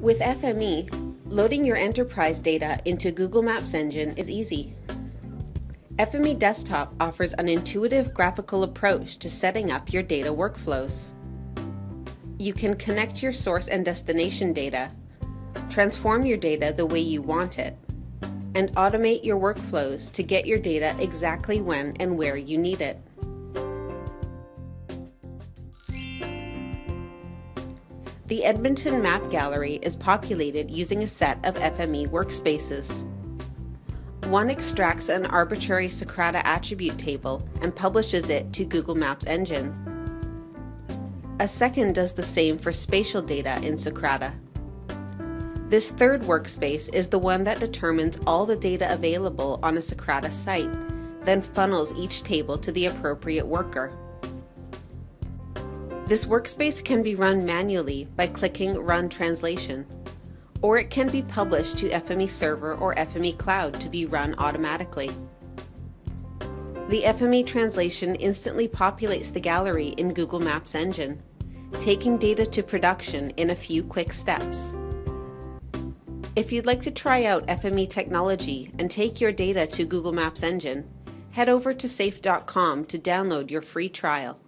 With FME, loading your enterprise data into Google Maps Engine is easy. FME Desktop offers an intuitive graphical approach to setting up your data workflows. You can connect your source and destination data, transform your data the way you want it, and automate your workflows to get your data exactly when and where you need it. The Edmonton Map Gallery is populated using a set of FME workspaces. One extracts an arbitrary Socrata attribute table and publishes it to Google Maps Engine. A second does the same for spatial data in Socrata. This third workspace is the one that determines all the data available on a Socrata site, then funnels each table to the appropriate worker. This workspace can be run manually by clicking Run Translation, or it can be published to FME Server or FME Cloud to be run automatically. The FME translation instantly populates the gallery in Google Maps Engine, taking data to production in a few quick steps. If you'd like to try out FME technology and take your data to Google Maps Engine, head over to safe.com to download your free trial.